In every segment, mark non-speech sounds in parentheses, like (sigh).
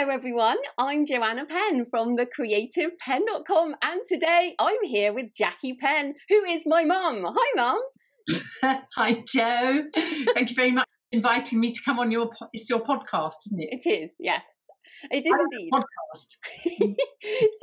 Hello, everyone. I'm Joanna Penn from thecreativepenn.com, and today I'm here with Jacqui Penn, who is my mum. Hi, mum. (laughs) Hi, Joe. Thank you very much for inviting me to come on your. It's your podcast, isn't it? It is, yes. It is indeed. Podcast. (laughs)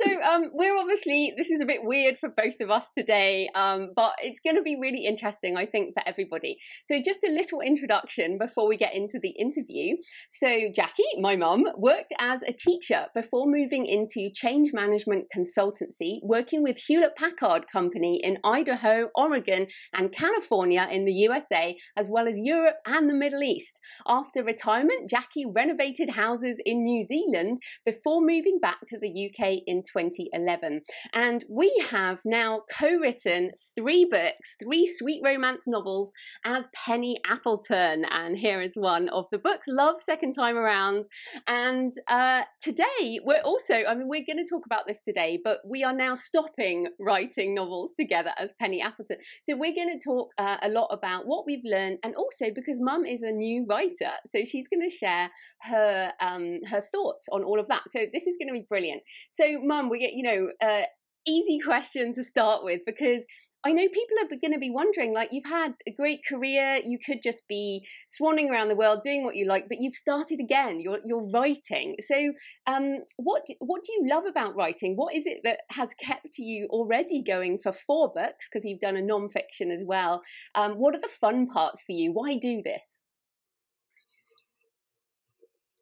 so um, we're obviously this is a bit weird for both of us today, um, but it's going to be really interesting, I think, for everybody. So just a little introduction before we get into the interview. So Jacqui, my mum, worked as a teacher before moving into change management consultancy, working with Hewlett Packard Company in Idaho, Oregon, and California in the USA, as well as Europe and the Middle East. After retirement, Jacqui renovated houses in New Zealand Zealand before moving back to the UK in 2011. And we have now co written three books, three sweet romance novels as Penny Appleton. And here is one of the books, Love Second Time Around. And uh, today, we're also, I mean, we're going to talk about this today, but we are now stopping writing novels together as Penny Appleton. So we're going to talk uh, a lot about what we've learned and also because mum is a new writer, so she's going to share her um, her thoughts thoughts on all of that. So this is going to be brilliant. So, Mum, we get you know uh, easy (laughs) question to start with because I know people are going to be wondering, like, you've had a great career, you could just be swanning around the world doing what you like, but you've started again. You're you're writing. So, um, what what do you love about writing? What is it that has kept you already going for four books? Because you've done a non-fiction as well. Um, what are the fun parts for you? Why do this?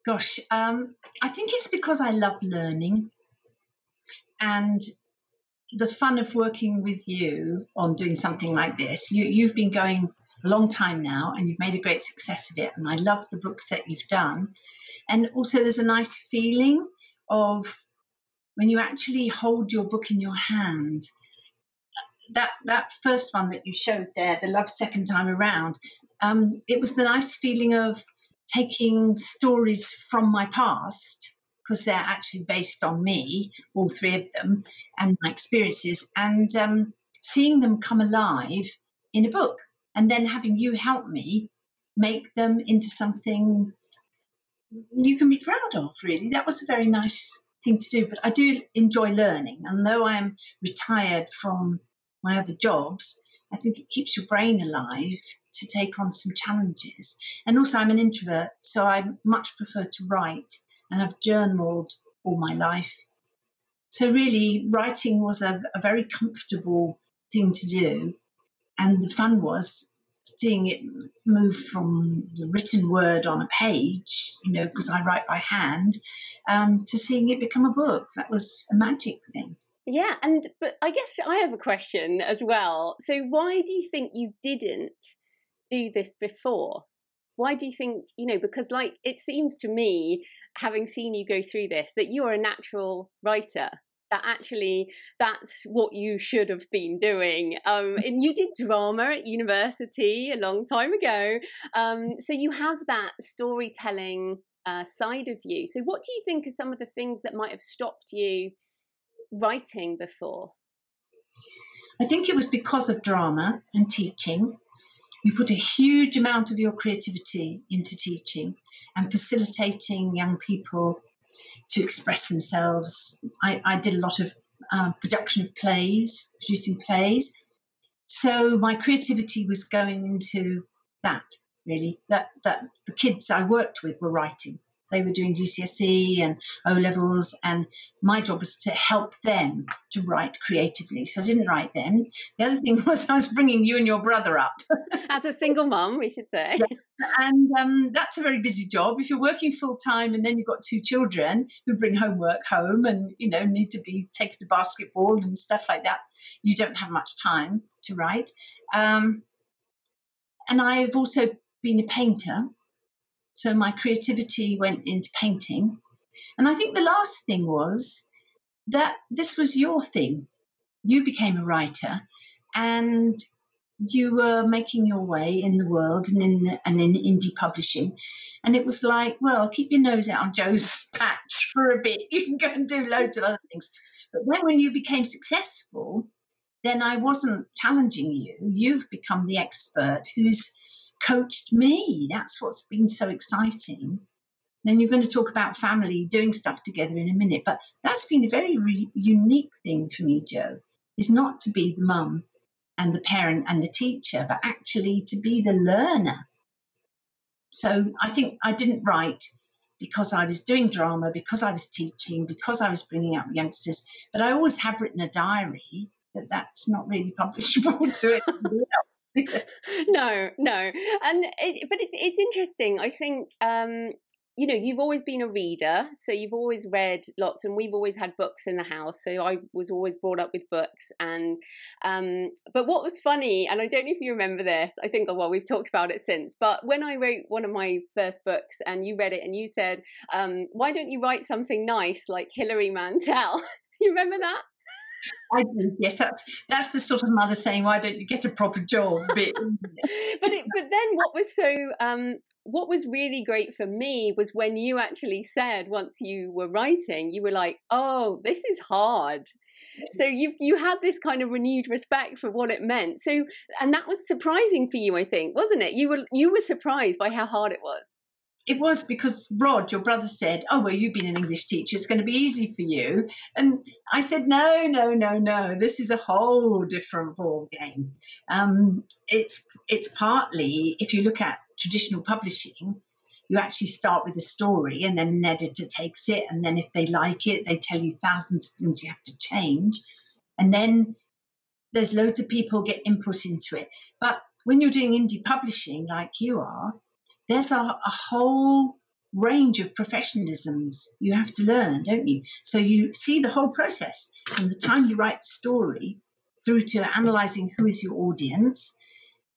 Gosh, um, I think it's because I love learning and the fun of working with you on doing something like this. You, you've been going a long time now and you've made a great success of it. And I love the books that you've done. And also, there's a nice feeling of when you actually hold your book in your hand. That that first one that you showed there, the love second time around, um, it was the nice feeling of taking stories from my past because they're actually based on me, all three of them, and my experiences, and um, seeing them come alive in a book, and then having you help me make them into something you can be proud of, really. That was a very nice thing to do, but I do enjoy learning, and though I am retired from my other jobs, I think it keeps your brain alive to take on some challenges. And also, I'm an introvert, so I much prefer to write and I've journaled all my life. So, really, writing was a, a very comfortable thing to do. And the fun was seeing it move from the written word on a page, you know, because I write by hand, um, to seeing it become a book. That was a magic thing. Yeah, and but I guess I have a question as well. So why do you think you didn't do this before? Why do you think, you know, because like it seems to me, having seen you go through this, that you're a natural writer. That actually, that's what you should have been doing. Um, (laughs) and you did drama at university a long time ago. Um, so you have that storytelling uh, side of you. So, what do you think are some of the things that might have stopped you writing before? I think it was because of drama and teaching. You put a huge amount of your creativity into teaching and facilitating young people to express themselves. I, I did a lot of uh, production of plays, producing plays. So my creativity was going into that really. That that the kids I worked with were writing they were doing GCSE and O levels, and my job was to help them to write creatively. So I didn't write them. The other thing (laughs) was I was bringing you and your brother up (laughs) as a single mum, we should say. And um, that's a very busy job. If you're working full time and then you've got two children who bring homework home and you know need to be taken to basketball and stuff like that, you don't have much time to write. Um, and I've also been a painter so my creativity went into painting. And I think the last thing was that this was your thing. You became a writer and you were making your way in the world and in and in indie publishing. And it was like, well, keep your nose out on Joe's (laughs) patch for a bit. You can go and do loads of other things. But then when you became successful, then I wasn't challenging you. You've become the expert who's coached me. That's what's been so exciting. Then you're going to talk about family doing stuff together in a minute. But that's been a very re- unique thing for me, Joe, is not to be the mum and the parent and the teacher, but actually to be the learner. So I think I didn't write because I was doing drama, because I was teaching, because I was bringing up youngsters. But I always have written a diary, but that's not really (laughs) publishable to it. No, no, and it, but it's it's interesting. I think um, you know, you've always been a reader, so you've always read lots, and we've always had books in the house. So I was always brought up with books, and um, but what was funny, and I don't know if you remember this. I think, well, we've talked about it since. But when I wrote one of my first books, and you read it, and you said, um, "Why don't you write something nice like Hilary Mantel?" (laughs) you remember that? I do. Yes, that's that's the sort of mother saying, "Why don't you get a proper job?" (laughs) Bit, but it, but then what was so um, what was really great for me was when you actually said once you were writing, you were like, "Oh, this is hard." So you you had this kind of renewed respect for what it meant. So and that was surprising for you, I think, wasn't it? You were you were surprised by how hard it was it was because Rod, your brother, said, "Oh well, you've been an English teacher; it's going to be easy for you." And I said, "No, no, no, no. This is a whole different ball game. Um, it's it's partly if you look at traditional publishing." You actually start with a story, and then an editor takes it, and then if they like it, they tell you thousands of things you have to change, and then there's loads of people get input into it. But when you're doing indie publishing, like you are, there's a, a whole range of professionalisms you have to learn, don't you? So you see the whole process from the time you write the story through to analyzing who is your audience,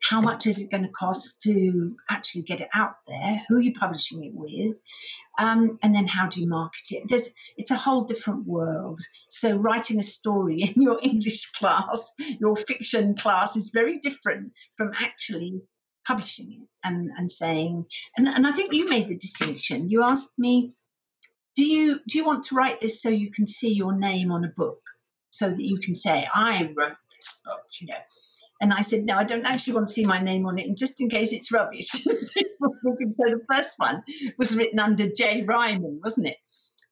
how much is it going to cost to actually get it out there, who are you publishing it with, um, and then how do you market it? There's, it's a whole different world. So writing a story (laughs) in your English class, your fiction class, is very different from actually publishing it and, and saying, and, and I think you made the distinction. You asked me, do you do you want to write this so you can see your name on a book, so that you can say, I wrote this book, you know? And I said, no, I don't actually want to see my name on it, and just in case it's rubbish. (laughs) so the first one was written under J. Ryman, wasn't it?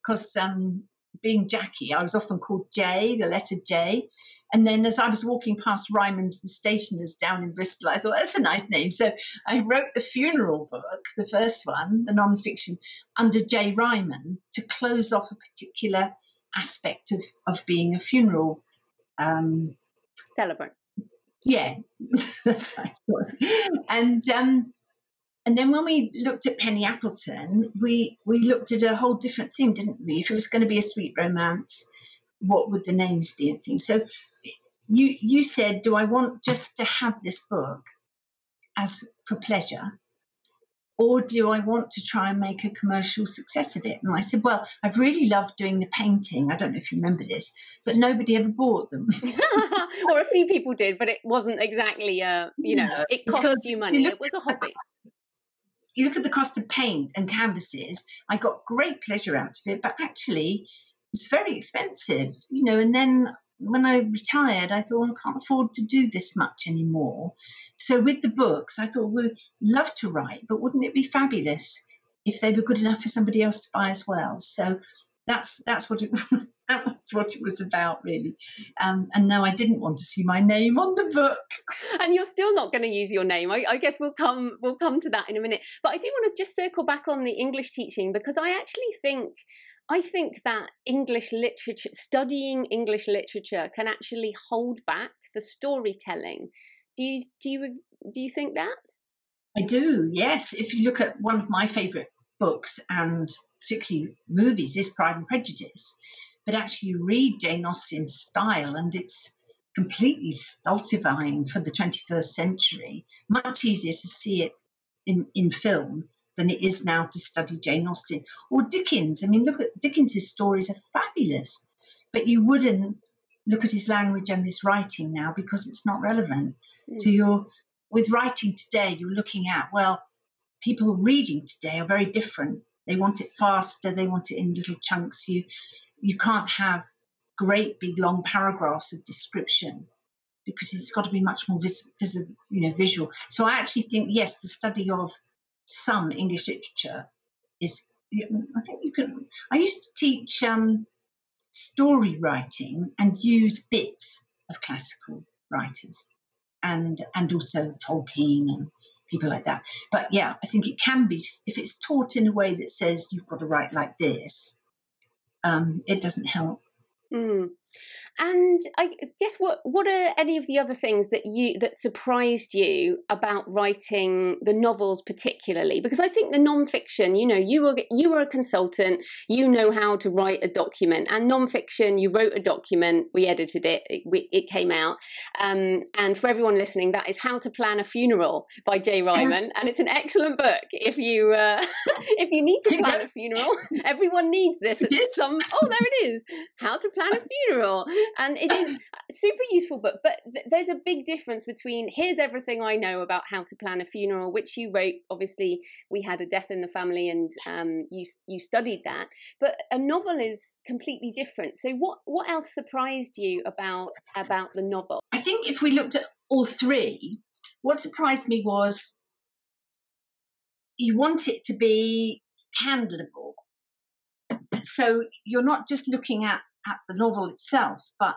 Because um, being Jacqui, I was often called J, the letter J. And then as I was walking past Ryman's, the stationers down in Bristol, I thought that's a nice name. So I wrote the funeral book, the first one, the non-fiction, under J. Ryman to close off a particular aspect of, of being a funeral um, celebrant. Yeah, (laughs) that's right. And um, and then when we looked at Penny Appleton, we we looked at a whole different thing, didn't we? If it was going to be a sweet romance, what would the names be and things? So you you said, do I want just to have this book as for pleasure? Or do I want to try and make a commercial success of it? And I said, Well, I've really loved doing the painting. I don't know if you remember this, but nobody ever bought them. (laughs) or a few people did, but it wasn't exactly a, you know, no, it cost you money. It was a hobby you look at the cost of paint and canvases, I got great pleasure out of it, but actually it's very expensive, you know. And then when I retired, I thought, I can't afford to do this much anymore. So with the books, I thought, we'd love to write, but wouldn't it be fabulous if they were good enough for somebody else to buy as well? So that's that's what it (laughs) was. that was what it was about, really. Um, and no, I didn't want to see my name on the book. And you're still not going to use your name. I, I, guess we'll come we'll come to that in a minute. But I do want to just circle back on the English teaching because I actually think I think that English literature, studying English literature, can actually hold back the storytelling. Do you do you do you think that? I do. Yes. If you look at one of my favourite books and particularly movies, is Pride and Prejudice. But actually, you read Jane Austen's style, and it's completely stultifying for the 21st century. Much easier to see it in, in film than it is now to study Jane Austen or Dickens. I mean, look at Dickens's stories are fabulous, but you wouldn't look at his language and his writing now because it's not relevant mm. to your. With writing today, you're looking at well, people reading today are very different they want it faster. They want it in little chunks. You you can't have great big long paragraphs of description because it's got to be much more vis- vis- you know visual. So I actually think yes, the study of some English literature is I think you can. I used to teach um, story writing and use bits of classical writers, and and also Tolkien and people like that. But yeah, I think it can be if it's taught in a way that says you've got to write like this. Um, it doesn't help. Mm. And I guess what what are any of the other things that you that surprised you about writing the novels particularly? Because I think the nonfiction, you know, you were you were a consultant, you know how to write a document, and nonfiction, you wrote a document, we edited it, it, it came out, um, and for everyone listening, that is How to Plan a Funeral by Jay (laughs) Ryman, and it's an excellent book if you uh, (laughs) if you need to plan a funeral. (laughs) Everyone needs this at some. Oh, there it is. How to plan a funeral and it is (laughs) super useful book but th- there's a big difference between here's everything i know about how to plan a funeral which you wrote obviously we had a death in the family and um, you you studied that but a novel is completely different. So what what else surprised you about about the novel? I think if we looked at all three what surprised me was you want it to be handleable so you're not just looking at at the novel itself, but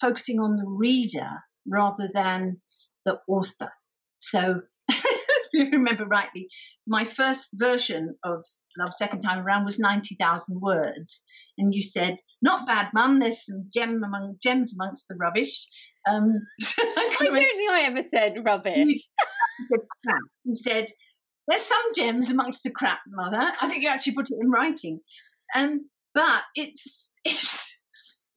focusing on the reader rather than the author. So, (laughs) if you remember rightly, my first version of Love Second Time Around was 90,000 words. And you said, Not bad, Mum, there's some gem among, gems amongst the rubbish. Um, (laughs) I don't think I ever said rubbish. You, you said, There's some gems amongst the crap, Mother. I think you actually put it in writing. Um, but it's it's (laughs)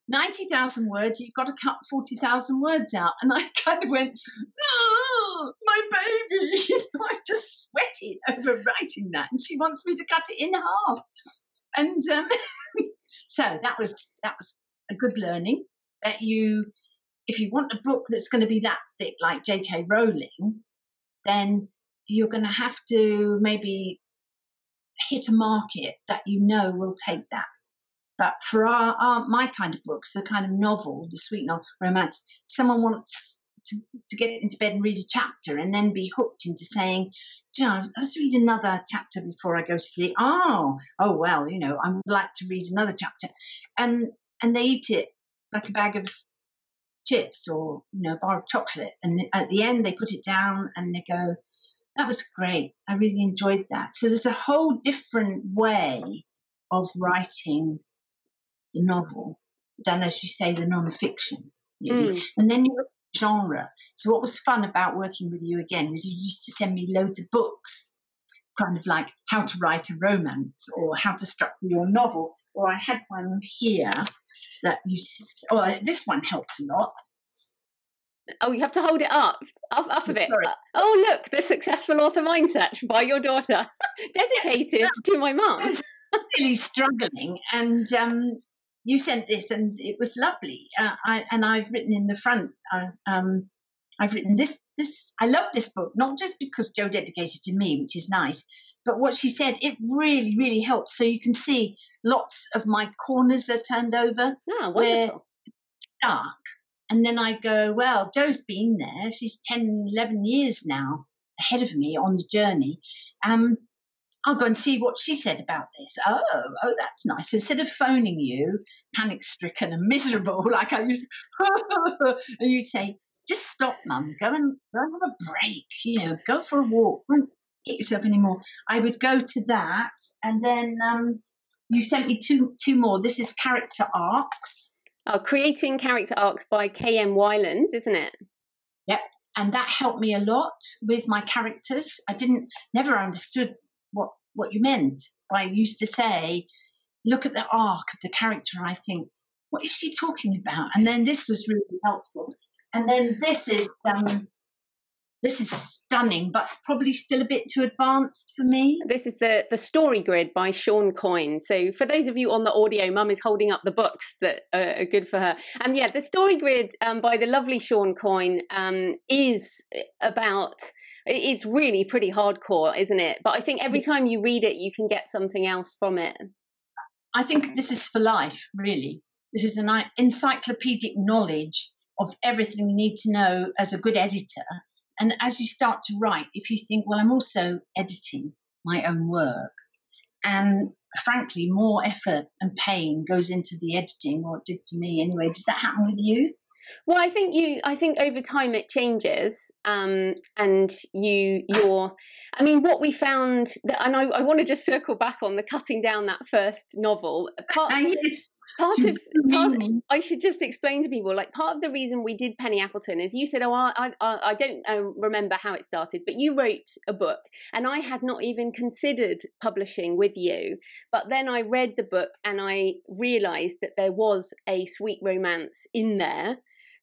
90,000 words, you've got to cut 40,000 words out. And I kind of went, oh, my baby. (laughs) I just sweated over writing that. And she wants me to cut it in half. And um, (laughs) so that was, that was a good learning that you, if you want a book that's going to be that thick like J.K. Rowling, then you're going to have to maybe hit a market that you know will take that. But for our, our, my kind of books, the kind of novel, the sweet novel, romance, someone wants to, to get into bed and read a chapter and then be hooked into saying, you know, let's read another chapter before I go to sleep. Oh, oh well, you know, I would like to read another chapter, and and they eat it like a bag of chips or you know a bar of chocolate, and at the end they put it down and they go, that was great. I really enjoyed that. So there's a whole different way of writing the novel than, as you say, the non-fiction. Really. Mm. And then you genre. So what was fun about working with you again was you used to send me loads of books, kind of like how to write a romance or how to structure your novel. Or I had one here that you. Oh, this one helped a lot. Oh, you have to hold it up, up, up a bit. Sorry. Oh, look, the successful author mindset by your daughter, (laughs) dedicated yeah. to my mum. really struggling, and um, you sent this and it was lovely. Uh, I, and I've written in the front, uh, um, I've written this, this, I love this book, not just because Joe dedicated to me, which is nice, but what she said, it really, really helps. So you can see lots of my corners are turned over oh, where dark. And then I go, well, Jo's been there. She's 10, 11 years now ahead of me on the journey. Um, I'll go and see what she said about this. Oh, oh, that's nice. So instead of phoning you, panic stricken and (laughs) miserable, like I used, to, (laughs) and you say, just stop, mum. Go and go and have a break. You know, go for a walk. Don't hit yourself anymore. I would go to that, and then um, you sent me two two more. This is character arcs. Oh, creating character arcs by K.M. Weiland, isn't it? Yep, and that helped me a lot with my characters. I didn't never understood what what you meant. I used to say, look at the arc of the character. I think, what is she talking about? And then this was really helpful. And then this is um, this is stunning, but probably still a bit too advanced for me. This is the the story grid by Shawn Coyne. So for those of you on the audio, Mum is holding up the books that are good for her. And yeah, the story grid um, by the lovely Shawn Coyne um, is about. It's really pretty hardcore, isn't it? But I think every time you read it, you can get something else from it. I think this is for life, really. This is an encyclopedic knowledge of everything you need to know as a good editor and as you start to write, if you think, well, I'm also editing my own work, and frankly, more effort and pain goes into the editing, or it did for me anyway. Does that happen with you? Well, I think you. I think over time it changes, um, and you. Your. I mean, what we found, that, and I, I want to just circle back on the cutting down that first novel. Part, ah, yes part of part, I should just explain to people like part of the reason we did Penny Appleton is you said, "Oh, I I, I don't uh, remember how it started," but you wrote a book, and I had not even considered publishing with you. But then I read the book and I realised that there was a sweet romance in there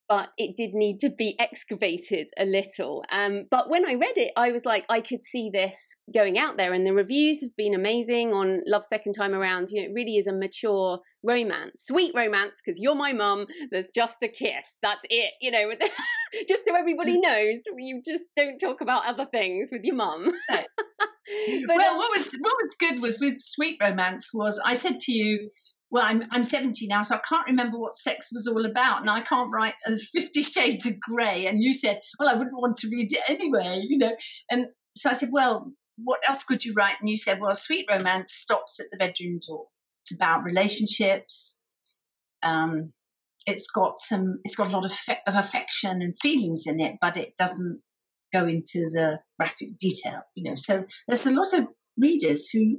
but it did need to be (laughs) excavated a little. Um, but when I read it, I was like, I could see this going out there, and the reviews have been amazing on Love Second Time Around. You know, it really is a mature romance, sweet romance, because you're my mum. There's just a kiss. That's it. You know, (laughs) just so everybody knows, you just don't talk about other things with your mum. (laughs) well, um, what was what was good was with sweet romance was I said to you well, I'm, I'm 70 now, so I can't remember what sex was all about, and I can't write as (laughs) Fifty Shades of Grey. And you said, well, I wouldn't want to read it anyway, you know. And so I said, well, what else could you write? And you said, well, Sweet Romance stops at the bedroom door. It's about relationships. Um, it's got some, it's got a lot of, fe- of affection and feelings in it, but it doesn't go into the graphic detail, you know. So there's a lot of readers who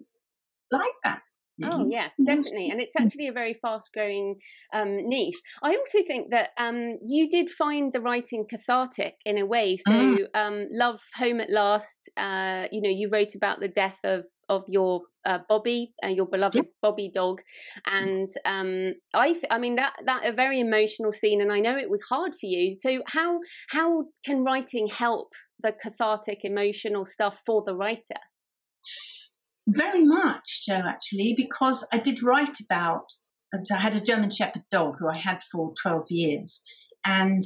like that. Oh yeah, definitely, and it's actually a very fast-growing um, niche. I also think that um, you did find the writing cathartic in a way. So, mm. um, "Love Home at Last," uh, you know, you wrote about the death of of your uh, Bobby, uh, your beloved yep. Bobby dog, and um, I, th- I mean that that a very emotional scene, and I know it was hard for you. So how how can writing help the cathartic emotional stuff for the writer? Very much, Jo, actually, because I did write about. I had a German Shepherd dog who I had for 12 years, and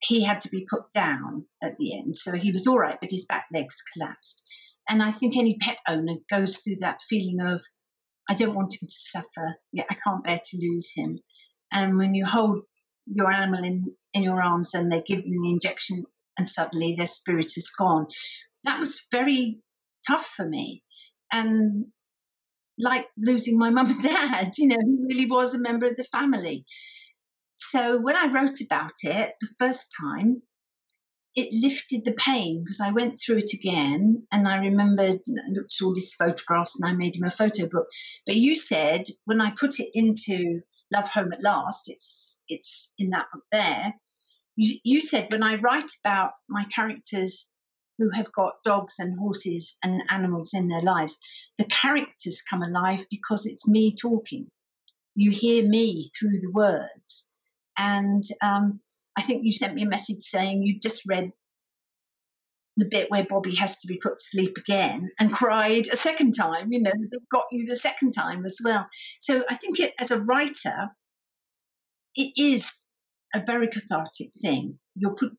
he had to be put down at the end. So he was all right, but his back legs collapsed. And I think any pet owner goes through that feeling of, I don't want him to suffer. Yeah, I can't bear to lose him. And when you hold your animal in, in your arms and they give them the injection and suddenly their spirit is gone, that was very tough for me and like losing my (laughs) mum and dad. You know, he really was a member of the family. So when I wrote about it the first time, it lifted the pain because I went through it again and I remembered, I looked at all these photographs and I made him a photo book. But you said when I put it into Love Home at Last, it's it's in that book there. You, you said when I write about my characters who have got dogs and horses and animals in their lives, the characters come alive because it's me talking. You hear me through the words. And um, I think you sent me a message saying you just read the bit where Bobby has to be put to sleep again and cried a second time. You know, they've got you the second time as well. So I think it, as a writer, it is a very cathartic thing. You're put,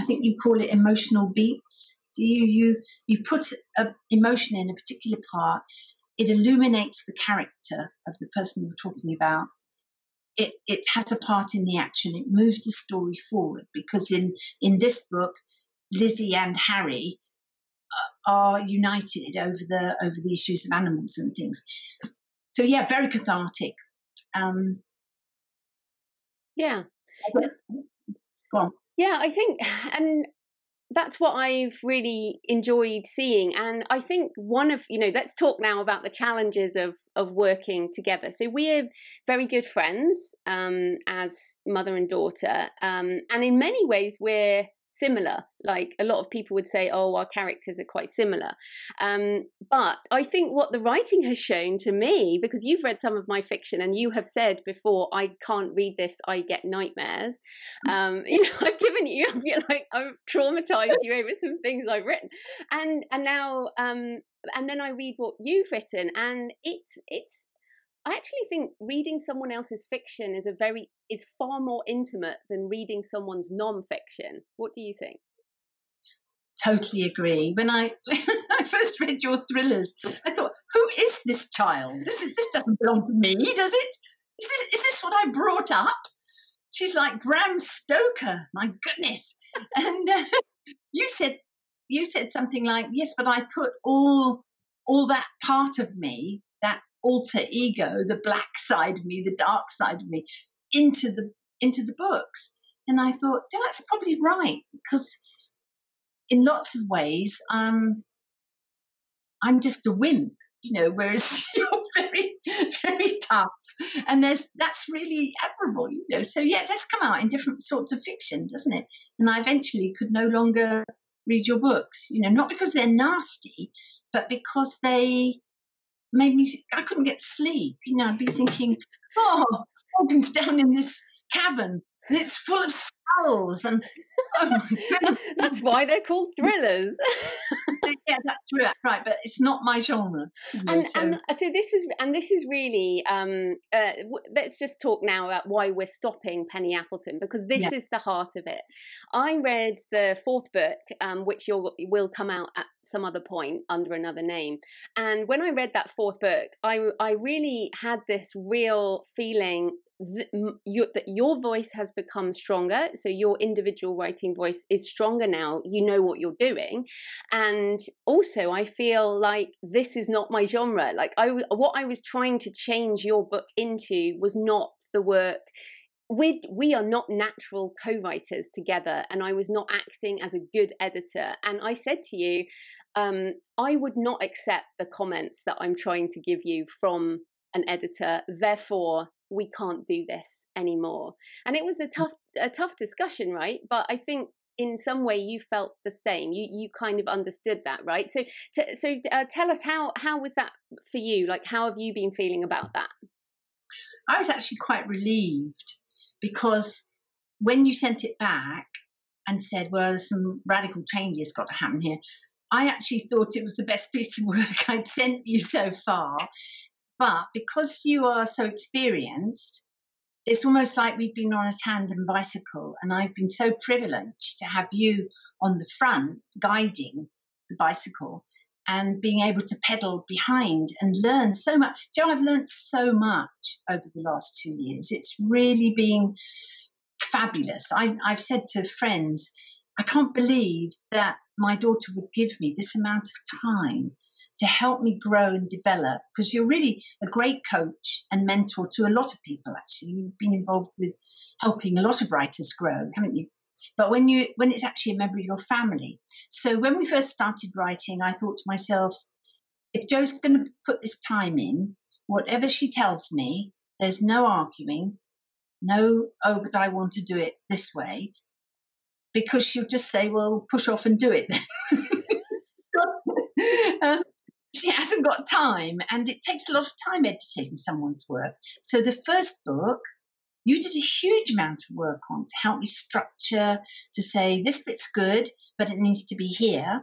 I think you call it emotional beats. Do you you you put a emotion in a particular part? It illuminates the character of the person you're talking about. It it has a part in the action. It moves the story forward because in in this book, Lizzie and Harry uh, are united over the over the issues of animals and things. So yeah, very cathartic. Um, yeah, Go on. Yeah, I think, (sighs) and that's what I've really enjoyed seeing. And I think one of, you know, let's talk now about the challenges of of working together. So we're very good friends um, as mother and daughter, um, and in many ways we're similar. Like a lot of people would say, oh, our characters are quite similar. Um, but I think what the writing has shown to me, because you've read some of my fiction and you have said before, I can't read this, I get nightmares. Mm. Um, (laughs) you know, I've given you, I feel like I've traumatized you over some things I've written. And and now um, and then I read what you've written and it's it's I actually think reading someone else's fiction is a very is far more intimate than reading someone's non-fiction. What do you think? Totally agree. When I (laughs) I first read your thrillers, I thought, who is this child? This, is, this doesn't belong to me, does it? Is this, is this what I brought up? She's like Bram Stoker. My goodness! (laughs) And uh, you said you said something like, "Yes, but I put all all that part of me, that alter ego, the black side of me, the dark side of me, into the into the books. And I thought, that's probably right because in lots of ways, um, I'm just a wimp, you know, whereas (laughs) you're very, very tough. And there's that's really admirable, you know. So yeah, it does come out in different sorts of fiction, doesn't it? And I eventually could no longer read your books, you know, not because they're nasty, but because they made me I couldn't get sleep. You know, I'd be thinking, (laughs) oh, down in this cavern and it's full of skulls and oh (laughs) that's why they're called thrillers (laughs) yeah that's right right but it's not my genre you know, and, so. and so this was and this is really um uh, let's just talk now about why we're stopping penny appleton because this yeah. is the heart of it i read the fourth book um which will come out at some other point under another name and when i read that fourth book i i really had this real feeling your, that your voice has become stronger. So your individual writing voice is stronger now. You know what you're doing, and also I feel like this is not my genre. Like I, what I was trying to change your book into was not the work we we are not natural co-writers together and i was not acting as a good editor and i said to you um, i would not accept the comments that i'm trying to give you from an editor therefore we can't do this anymore. And it was a mm. tough a tough discussion, right? But I think in some way you felt the same. You you kind of understood that, right? So t- so uh, tell us how how was that for you? Like how have you been feeling about that? I was actually quite relieved because when you sent it back and said, "Well, there's some radical changes got to happen here," I actually thought it was the best piece of work (laughs) I'd sent you so far but because you are so experienced, it's almost like we've been on a tandem bicycle, and I've been so privileged to have you on the front guiding the bicycle and being able to pedal behind and learn so much. Joe, I've learned so much over the last two years. It's really been fabulous. I, I've said to friends, I can't believe that my daughter would give me this amount of time to help me grow and develop because you're really a great coach and mentor to a lot of people actually. You've been involved with helping a lot of writers grow haven't you? But when you when it's actually a member of your family. So when we first started writing i thought to myself if joe's going to put this time in whatever she tells me there's no arguing no oh but i want to do it this way because she'll just say well push off and do it (laughs) um, got time, and it takes a lot of time editing someone's work. So the first book, you did a huge amount of work on to help me structure, to say this bit's good, but it needs to be here.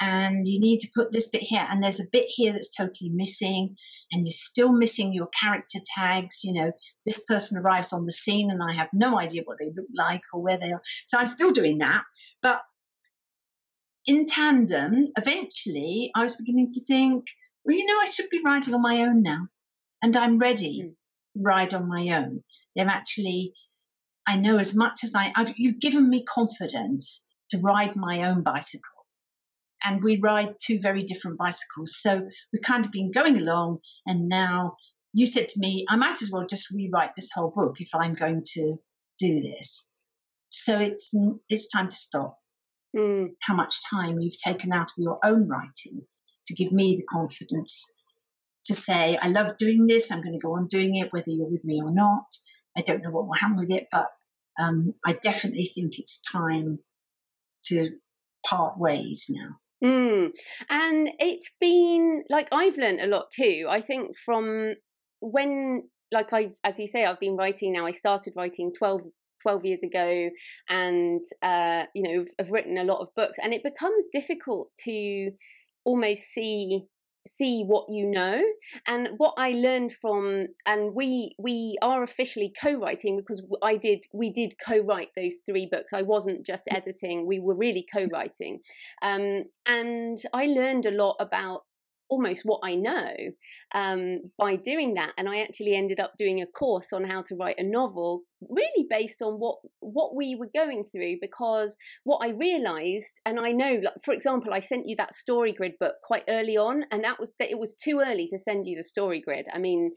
And you need to put this bit here, and there's a bit here that's totally missing, and you're still missing your character tags. You know, this person arrives on the scene, and I have no idea what they look like or where they are. So I'm still doing that. But in tandem, eventually, I was beginning to think, well, you know, I should be riding on my own now. And I'm ready mm. to ride on my own. They've actually, I know as much as I, I've, you've given me confidence to ride my own bicycle. And we ride two very different bicycles. So we've kind of been going along. And now you said to me, I might as well just rewrite this whole book if I'm going to do this. So it's, it's time to stop mm. how much time you've taken out of your own writing to give me the confidence to say, I love doing this, I'm going to go on doing it, whether you're with me or not. I don't know what will happen with it, but um, I definitely think it's time to part ways now. Mm. And it's been like I've learned a lot too. I think from when, like I, as you say, I've been writing now. I started writing twelve 12 years ago and uh, you know I've written a lot of books and it becomes difficult to almost see see what you know. And what i learned from and we we are officially co-writing because i did we did co-write those three books. I wasn't just editing we were really co-writing. Um, and i learned a lot about almost what I know um, by doing that. And I actually ended up doing a course on how to write a novel, really based on what what we were going through. Because what I realised, and I know, like, for example, I sent you that story grid book quite early on, and that was that it was too early to send you the story grid. I mean,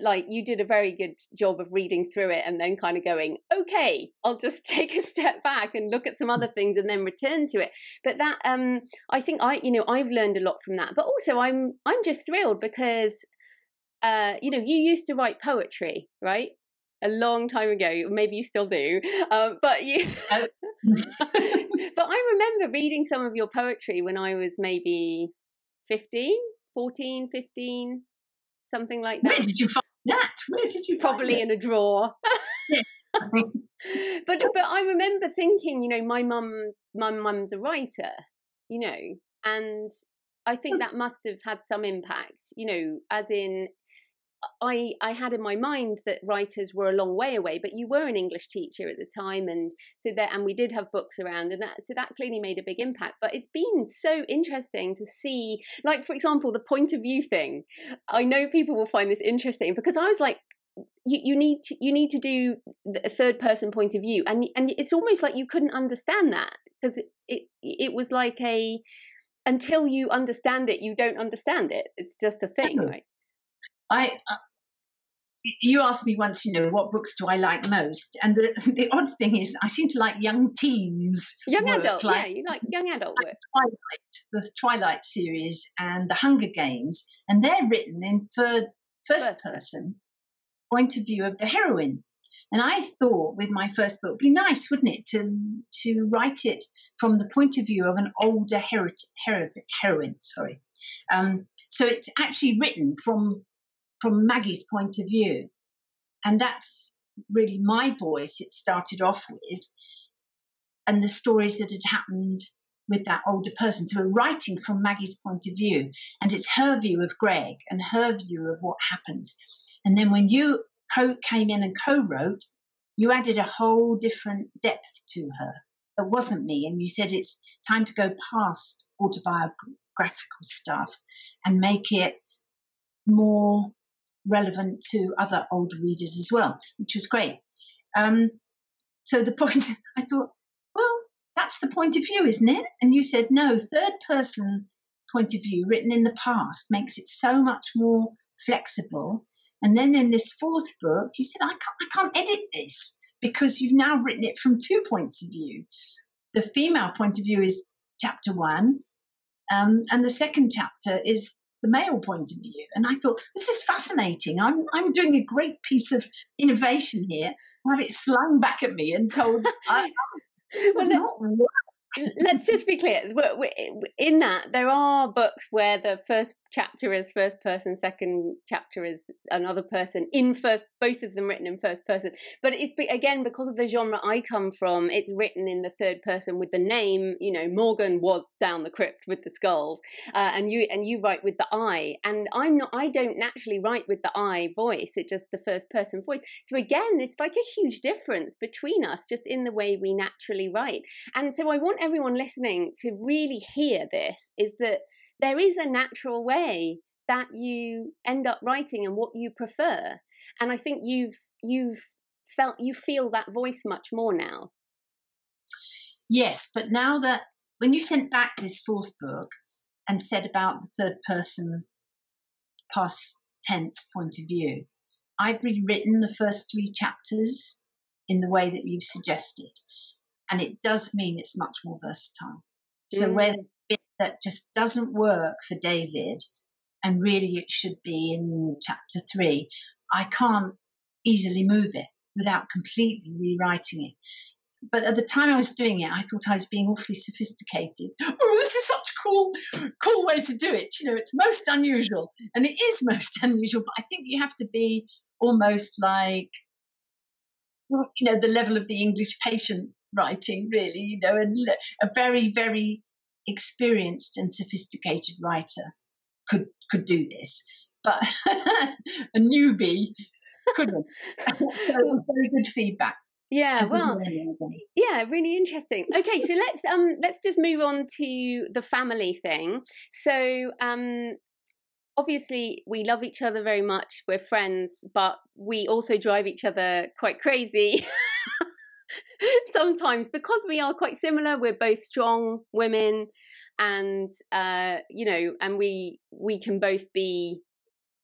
like you did a very good job of reading through it and then kind of going okay i'll just (laughs) take a step back and look at some other things and then return to it. But that um i think i you know i've learned a lot from that but also i'm i'm just thrilled because uh you know you used to write poetry right? A long time ago maybe you still do (laughs) um, but you (laughs) but i remember reading some of your poetry when i was maybe 15 14 15 something like that. Where did you find that? Where did you probably in a drawer? yes. (laughs) but but I remember thinking, you know, my mum my mum's a writer, you know, and I think that must have had some impact, you know, as in I I had in my mind that writers were a long way away, but you were an English teacher at the time, and so that and we did have books around, and that so that clearly made a big impact. But it's been so interesting to see, like for example, the point of view thing. I know people will find this interesting because I was like, you, you need to you need to do a third person point of view, and and it's almost like you couldn't understand that because it, it it was like a until you understand it, you don't understand it. It's just a thing, right? I, uh, you asked me once, you know, what books do I like most? And the (laughs) the odd thing is, I seem to like young teens. Young adult, like, yeah, you like young adult work. (laughs) Twilight, the Twilight series, and the Hunger Games, and they're written in third, first, first person point of view of the heroine. And I thought with my first book, it'd be nice, wouldn't it, to to write it from the point of view of an older hero, hero, heroine. Sorry, um, so it's actually written from from Maggie's point of view. And that's really my voice it started off with, and the stories that had happened with that older person. So we're writing from Maggie's point of view, and it's her view of Greg and her view of what happened. And then when you co- came in and co wrote, you added a whole different depth to her that wasn't me. And you said it's time to go past autobiographical stuff and make it more relevant to other older readers as well, which was great. Um, so the point, (laughs) I thought, well, that's the point of view, isn't it? And you said, no, third person point of view written in the past makes it so much more flexible. And then in this fourth book, you said, I can't, I can't edit this because you've now written it from two points of view. The female point of view is chapter one, um, and the second chapter is the male point of view. And I thought, this is fascinating. I'm, I'm doing a great piece of innovation here. Have it slung back at me and told, I, I (laughs) was well, not let's just be clear in that there are books where the first chapter is first person second chapter is another person in first both of them written in first person. But it's again because of the genre i come from it's written in the third person with the name you know morgan was down the crypt with the skulls. Uh, and you and you write with the i and i'm not i don't naturally write with the i voice it's just the first person voice. So again it's like a huge difference between us just in the way we naturally write. And so i want everyone listening to really hear this is that there is a natural way that you end up writing and what you prefer. And I think you've you've felt you feel that voice much more now. Yes, but now that when you sent back this fourth book and said about the third person past tense point of view, I've rewritten the first three chapters in the way that you've suggested and it does mean it's much more versatile. So mm. where bit that just doesn't work for David, and really it should be in chapter three, I can't easily move it without completely rewriting it. But at the time I was doing it, I thought I was being awfully sophisticated. Oh, this is such a cool, cool way to do it. You know, it's most unusual, and it is (laughs) most unusual. But I think you have to be almost like, you know, the level of the English patient writing, really, you know, and a very, very experienced and sophisticated writer could could do this, but (laughs) a newbie couldn't. (laughs) so very good feedback. Yeah, well, yeah, really interesting. Okay, so let's um let's just move on to the family thing. So um obviously we love each other very much. We're friends, but we also drive each other quite crazy. (laughs) (laughs) sometimes because we are quite similar we're both strong women and uh you know and we we can both be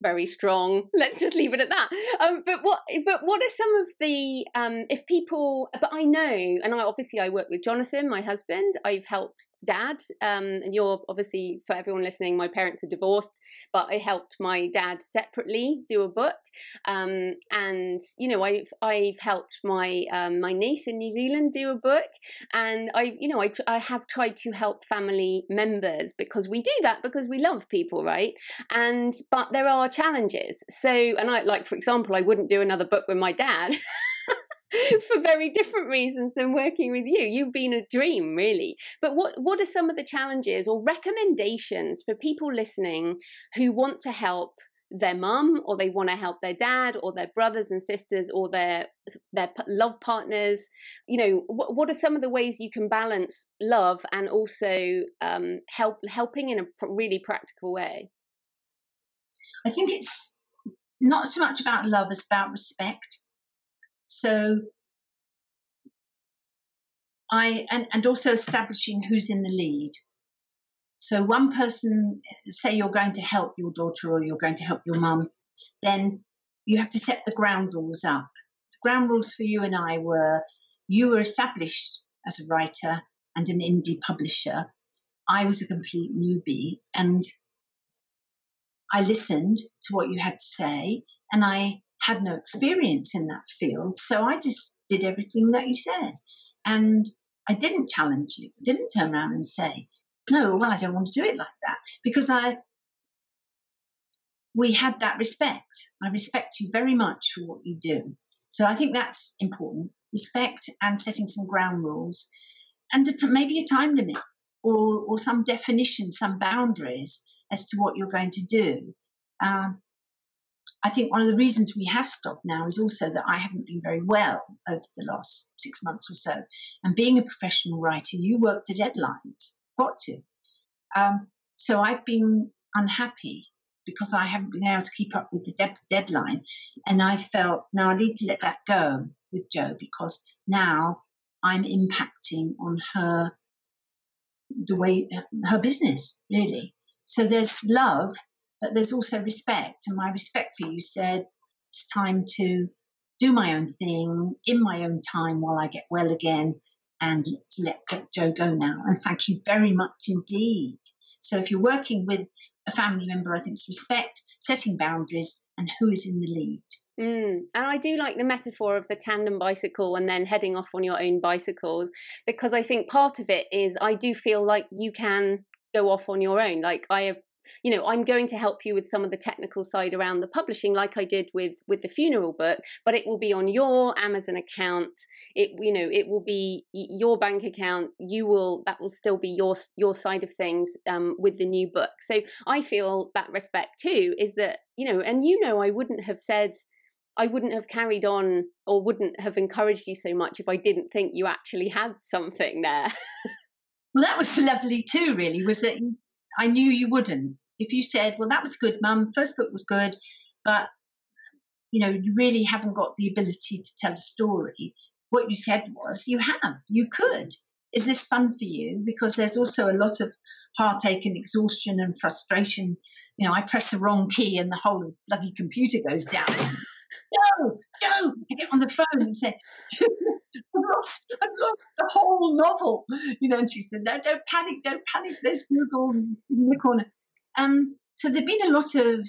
very strong. (laughs) Let's just leave it at that. Um, but what but what are some of the um, if people? But I know, and I obviously I work with Jonathan, my husband. I've helped dad, um, and you're obviously for everyone listening. My parents are divorced, but I helped my dad separately do a book, um, and you know I've I've helped my um, my niece in New Zealand do a book, and I've you know I I have tried to help family members because we do that because we love people, right? And but there are challenges. So, and I like for example, I wouldn't do another book with my dad. (laughs) (laughs) for very different reasons than working with you. You've been a dream, really. But what what are some of the challenges or recommendations for people listening who want to help their mum or they want to help their dad or their brothers and sisters or their their love partners you know what, what are some of the ways you can balance love and also um, help helping in a really practical way i think it's not so much about love as about respect so I and, and also establishing who's in the lead. So one person, say you're going to help your daughter or you're going to help your mum, then you have to set the ground rules up. The ground rules for you and I were you were established as a writer and an indie publisher. I was a complete newbie and I listened to what you had to say and I had no experience in that field. So I just did everything that you said. And I didn't challenge you, didn't turn around and say, no, well, I don't want to do it like that. Because I we had that respect. I respect you very much for what you do. So I think that's important. Respect and setting some ground rules and maybe a time limit or, or some definition, some boundaries as to what you're going to do. Um, I think one of the reasons we have stopped now is also that I haven't been very well over the last six months or so. And being a professional writer, you work to deadlines, got to. Um, so I've been unhappy because I haven't been able to keep up with the de- deadline. And I felt, now I need to let that go with Joe because now I'm impacting on her, the way, her business, really. So there's love but there's also respect. And my respect for you said it's time to do my own thing in my own time while I get well again and to let Joe go now. And thank you very much indeed. So if you're working with a family member, I think it's respect, setting boundaries, and who is in the lead. Mm. And I do like the metaphor of the tandem bicycle and then heading off on your own bicycles because I think part of it is I do feel like you can go off on your own. Like I have you know i'm going to help you with some of the technical side around the publishing like i did with with the funeral book but it will be on your amazon account. It you know it will be your bank account. You will that will still be your your side of things um, with the new book. So i feel that respect too is that you know and you know i wouldn't have said I wouldn't have carried on or wouldn't have encouraged you so much if I didn't think you actually had something there. (laughs) well, that was lovely too, really, was that I knew you wouldn't. If you said, well, that was good, mum, first book was good, but you know, you really haven't got the ability to tell a story. What you said was, you have, you could. Is this fun for you? Because there's also a lot of heartache and exhaustion and frustration. You know, I press the wrong key and the whole bloody computer goes down. (laughs) no, no, get on the phone and say, (laughs) I've lost, I've lost the whole novel. You know, and she said, no, don't panic, don't panic. There's Google in the corner. Um, so there've been a lot of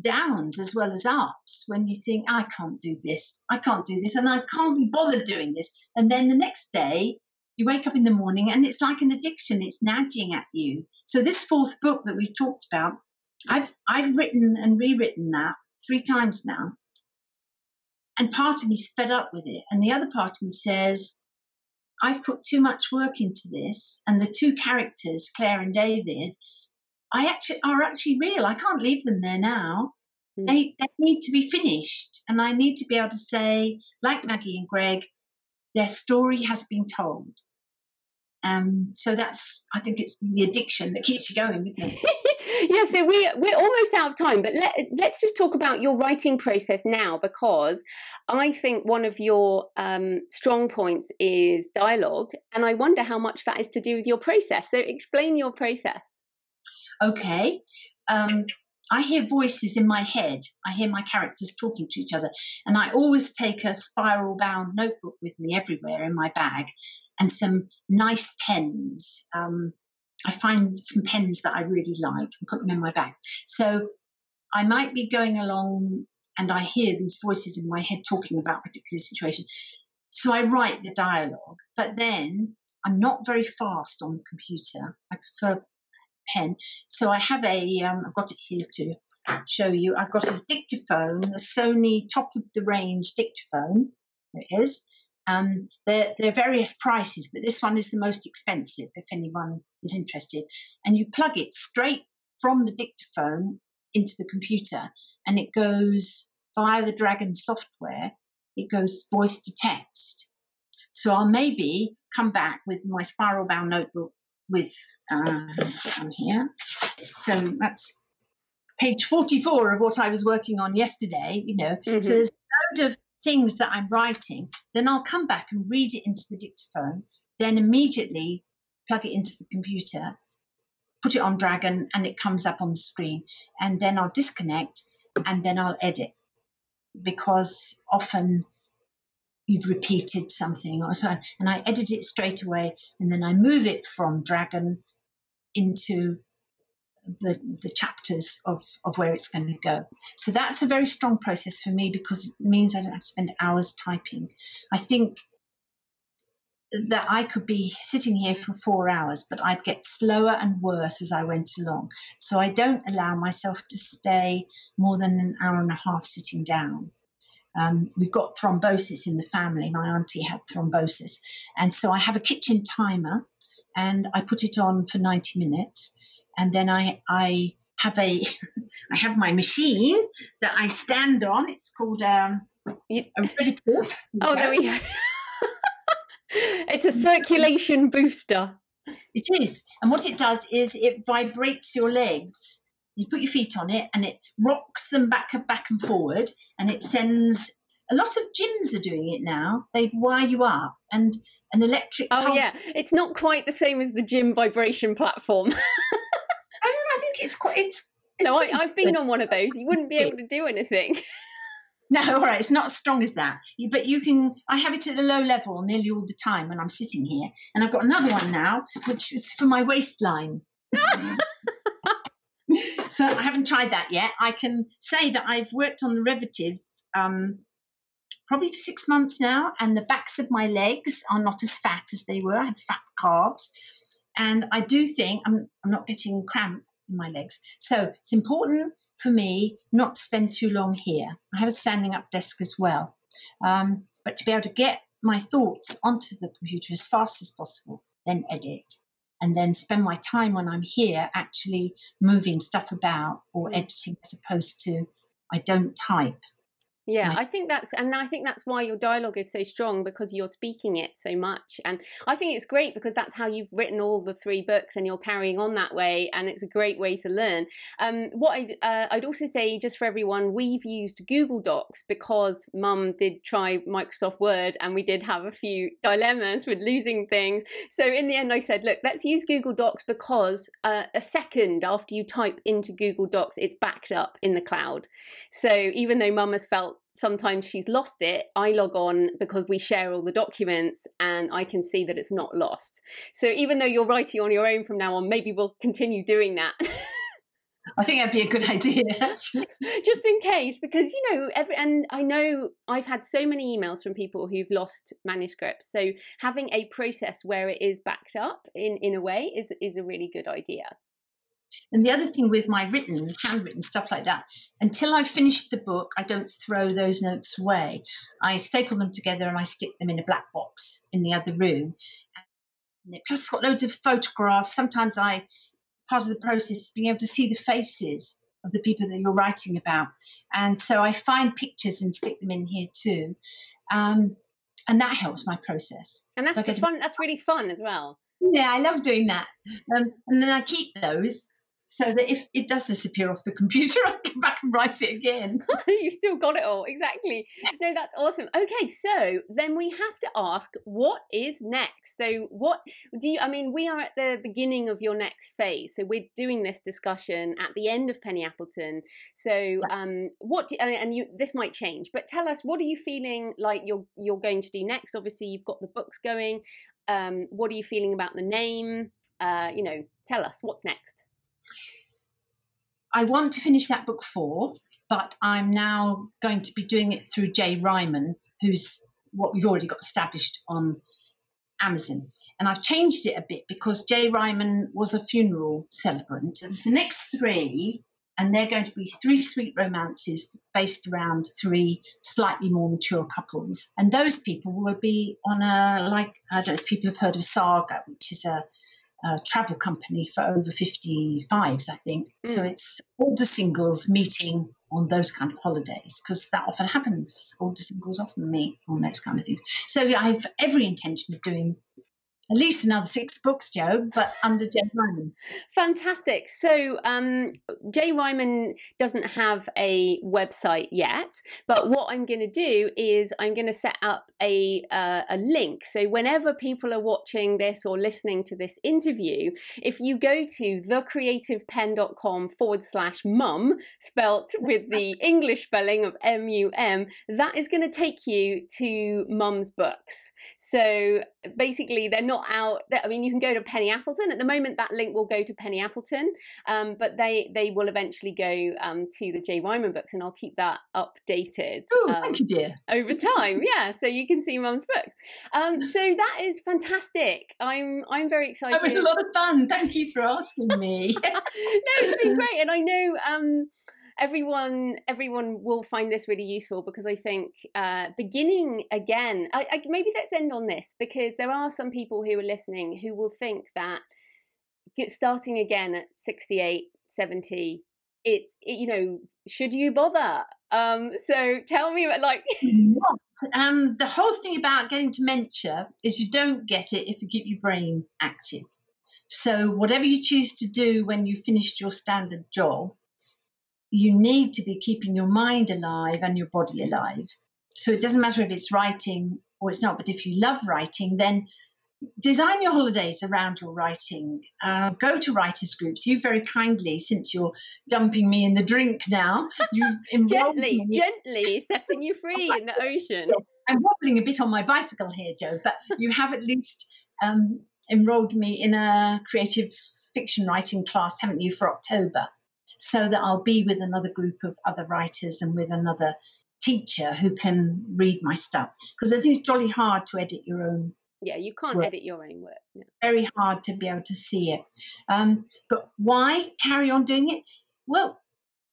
downs as well as ups when you think, I can't do this, I can't do this, and I can't be bothered doing this. And then the next day, you wake up in the morning and it's like an addiction, it's nagging at you. So this fourth book that we've talked about, I've I've written and rewritten that three times now. And part of me's fed up with it. And the other part of me says, I've put too much work into this. And the two characters, Claire and David, I actually are actually real. I can't leave them there now. Mm. They they need to be finished. And I need to be able to say, like Maggie and Greg, their story has been told. Um, so that's I think it's the addiction that keeps you going, isn't it? (laughs) yeah, so we we're almost out of time, but let let's just talk about your writing process now because I think one of your um, strong points is dialogue, and I wonder how much that is to do with your process. So explain your process. Okay. Um, I hear voices in my head. I hear my characters talking to each other. And I always take a spiral bound notebook with me everywhere in my bag and some nice pens. Um, I find some pens that I really like and put them in my bag. So I might be going along and I hear these voices in my head talking about a particular situation. So I write the dialogue, but then I'm not very fast on the computer. I prefer pen. So I have a, um, I've got it here to show you. I've got a dictaphone, a Sony top of the range dictaphone. There it is. Um, there, there are various prices, but this one is the most expensive if anyone is interested. And you plug it straight from the dictaphone into the computer, and it goes via the Dragon software, it goes voice to text. So I'll maybe come back with my spiral bound notebook with um, on here. So that's page 44 of what I was working on yesterday, you know. Mm-hmm. So there's a load of things that I'm writing. Then I'll come back and read it into the dictaphone, then immediately plug it into the computer, put it on Dragon, and it comes up on the screen. And then I'll disconnect and then I'll edit because often you've repeated something or so and I edit it straight away and then I move it from Dragon into the, the chapters of, of where it's going to go. So that's a very strong process for me because it means I don't have to spend hours typing. I think that I could be sitting here for four hours, but I'd get slower and worse as I went along. So I don't allow myself to stay more than an hour and a half sitting down. Um, we've got thrombosis in the family. My auntie had thrombosis. And so I have a kitchen timer and I put it on for 90 minutes. And then I, I have a, (laughs) I have my machine that I stand on. It's called um, a. Oh, there we go. (laughs) it's a circulation booster. It is. And what it does is it vibrates your legs you put your feet on it and it rocks them back and back and forward and it sends a lot of gyms are doing it now. They wire you up and an electric. Oh pulse. yeah, it's not quite the same as the gym vibration platform. (laughs) I don't know. I think it's quite. It's. it's no, I, have been on one of those. You wouldn't be able to do anything. (laughs) No, all right, it's not as strong as that. But you can. I have it at a low level nearly all the time when I'm sitting here, and I've got another one now, which is for my waistline. (laughs) so I haven't tried that yet. I can say that I've worked on the Revitive um, probably for six months now, and the backs of my legs are not as fat as they were. I have fat calves, and I do think I'm, I'm not getting cramp in my legs. So it's important for me not to spend too long here. I have a standing up desk as well, um, but to be able to get my thoughts onto the computer as fast as possible, then edit and then spend my time when I'm here actually moving stuff about or editing as opposed to I don't type. Yeah, I think that's, and I think that's why your dialogue is so strong because you're speaking it so much. And I think it's great because that's how you've written all the three books and you're carrying on that way. And it's a great way to learn. Um, what I'd, uh, I'd also say, just for everyone, we've used Google Docs because mum did try Microsoft Word and we did have a few dilemmas with losing things. So in the end, I said, look, let's use Google Docs because uh, a second after you type into Google Docs, it's backed up in the cloud. So even though mum has felt sometimes she's lost it, I log on because we share all the documents and I can see that it's not lost. So even though you're writing on your own from now on, maybe we'll continue doing that. I think that'd be a good idea, actually. (laughs) Just in case, because you know, every and I know I've had so many emails from people who've lost manuscripts. So having a process where it is backed up in in a way is is a really good idea. And the other thing with my written, handwritten stuff like that, until I've finished the book, I don't throw those notes away. I staple them together and I stick them in a black box in the other room. Plus, it's got loads of photographs. Sometimes I, part of the process is being able to see the faces of the people that you're writing about. And so I find pictures and stick them in here too. Um, and that helps my process. And that's so fun. That's really fun as well. Yeah, I love doing that. Um, and then I keep those so that if it does disappear off the computer, (laughs) I can back and write it again. (laughs) You've still got it all, exactly. No, that's awesome. Okay, so then we have to ask, what is next? So, what do you? I mean, we are at the beginning of your next phase, so we're doing this discussion at the end of Penny Appleton. So, um, what? Do, and you, this might change, but tell us, what are you feeling like you're you're going to do next? Obviously, you've got the books going. Um, what are you feeling about the name? Uh, you know, tell us what's next. I want to finish that book four, but I'm now going to be doing it through Jay Ryman, who's what we've already got established on Amazon. And I've changed it a bit because Jay Ryman was a funeral celebrant. And the next three, and they're going to be three sweet romances based around three slightly more mature couples. And those people will be on a, like, I don't know if people have heard of Saga, which is a uh, travel company for over 55s, I think. Mm. So it's older singles meeting on those kind of holidays because that often happens. Older singles often meet on those kind of things. So I have every intention of doing at least another six books, Joe, but under Jay Ryman. Fantastic. So um, Jay Ryman doesn't have a website yet, but what I'm going to do is I'm going to set up a uh, a link. So whenever people are watching this or listening to this interview, if you go to thecreativepenn.com forward slash mum, spelt with the (laughs) English spelling of M U M, that is going to take you to mum's books. So basically, they're not out. I mean, you can go to Penny Appleton. At the moment, that link will go to Penny Appleton, um, but they they will eventually go um, to the Jay Ryman books, and I'll keep that updated. Oh, um, thank you, dear. Over time, (laughs) yeah. So you can see Mum's books. Um, so that is fantastic. I'm I'm very excited. That was a lot of fun. Thank you for asking me. (laughs) (laughs) no, it's been great, and I know um, everyone everyone will find this really useful because I think uh, beginning again, I, I, maybe let's end on this because there are some people who are listening who will think that starting again at 68, 70, it's it, you know should you bother? Um, so tell me about like. (laughs) um, the whole thing about getting dementia is you don't get it if you keep your brain active. So whatever you choose to do when you finished your standard job, you need to be keeping your mind alive and your body alive. So it doesn't matter if it's writing or it's not, but if you love writing, then design your holidays around your writing. Uh, go to writers' groups. You very kindly, since you're dumping me in the drink now, you've (laughs) gently, me. gently setting you free in the ocean. (laughs) I'm wobbling a bit on my bicycle here, Joe, but you have at least um, enrolled me in a creative fiction writing class, haven't you, for October? So that I'll be with another group of other writers and with another teacher who can read my stuff. Because I think it's jolly hard to edit your own. Yeah, you can't work. edit your own work. No. Very hard to be able to see it. Um, but why carry on doing it? Well,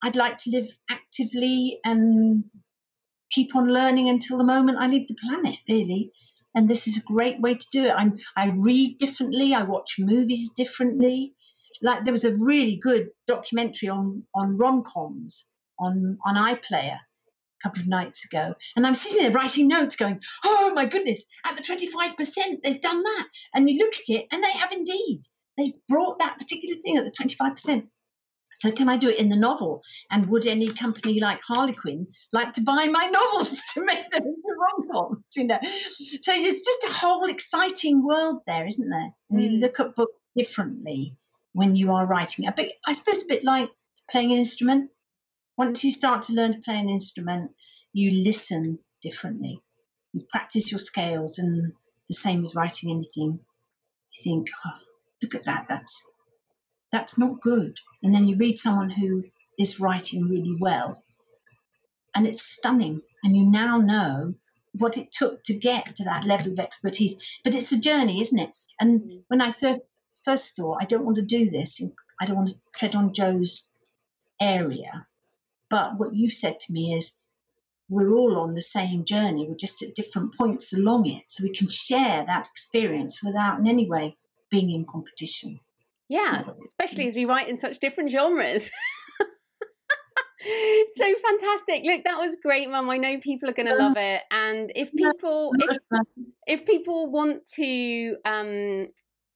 I'd like to live actively and keep on learning until the moment I leave the planet, really. And this is a great way to do it. I'm, I read differently, I watch movies differently like there was a really good documentary on on rom-coms on on iPlayer a couple of nights ago, and I'm sitting there writing notes, going, "Oh my goodness, at the 25%, they've done that." And you look at it, and they have indeed. They've brought that particular thing at the 25%. So can I do it in the novel? And would any company like Harlequin like to buy my (laughs) novels to make them into rom-coms? You know, so it's just a whole exciting world there, isn't there? And mm. you look at books differently when you are writing. A bit, I suppose, a bit like playing an instrument. Once you start to learn to play an instrument, you listen differently. You practice your scales, and the same as writing anything. You think, oh, look at that. That's that's not good. And then you read someone who is writing really well, and it's stunning. And you now know what it took to get to that level of expertise. But it's a journey, isn't it? And when I first first thought, I don't want to do this. I don't want to tread on Joe's area. But what you've said to me is, we're all on the same journey. We're just at different points along it. So we can share that experience without in any way being in competition. Yeah, especially as we write in such different genres. (laughs) so fantastic look that was great mum i know people are going to love it and if people if, (laughs) if people want to um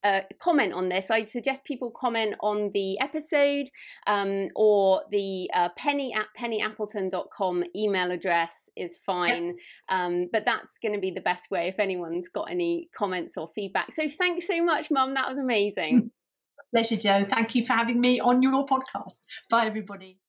uh, comment on this, I'd suggest people comment on the episode um, or the uh, penny at pennyappleton.com email address is fine. Um, but that's going to be the best way if anyone's got any comments or feedback. So thanks so much, Mum. That was amazing. (laughs) Pleasure, Joe. Thank you for having me on your podcast. Bye, everybody.